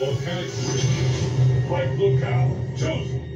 Volcanic Ridge. Right locale chosen.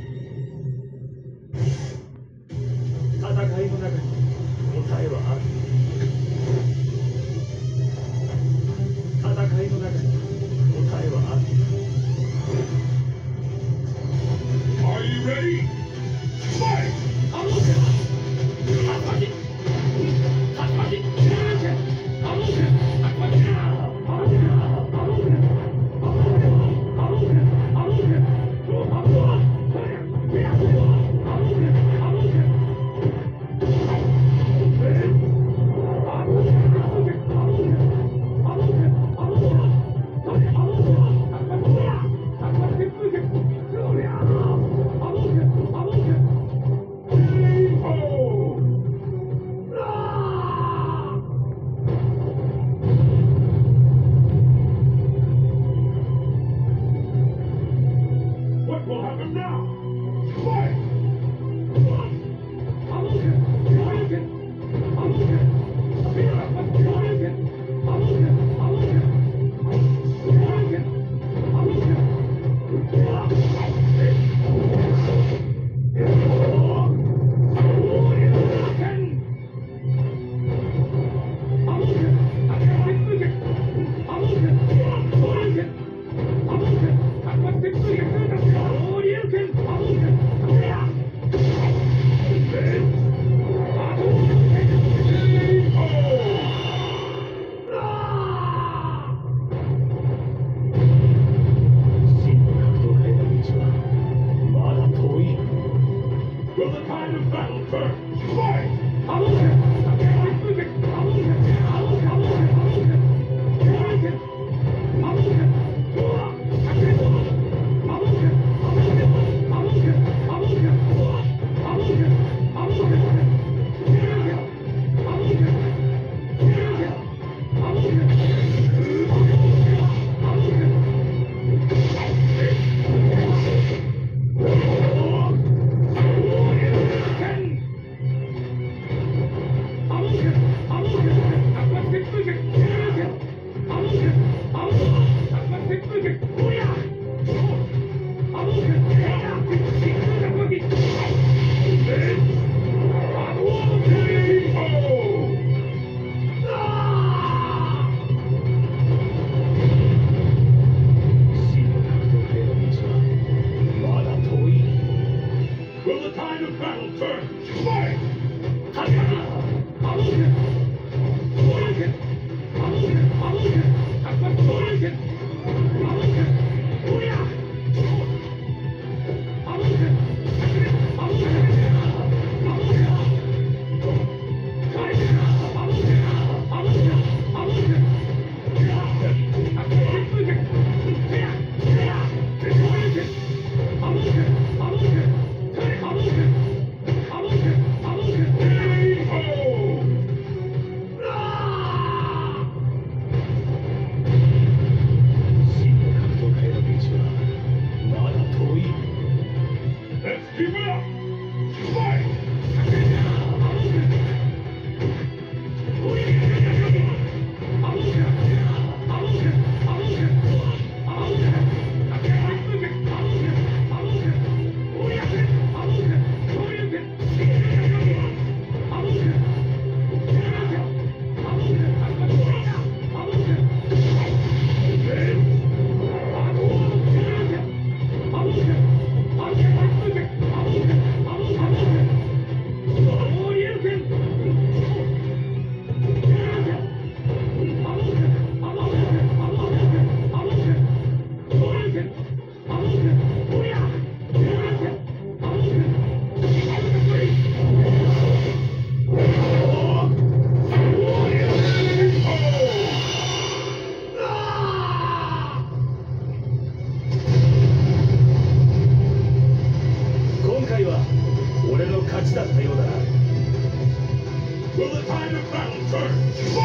Okay. fight the battle first.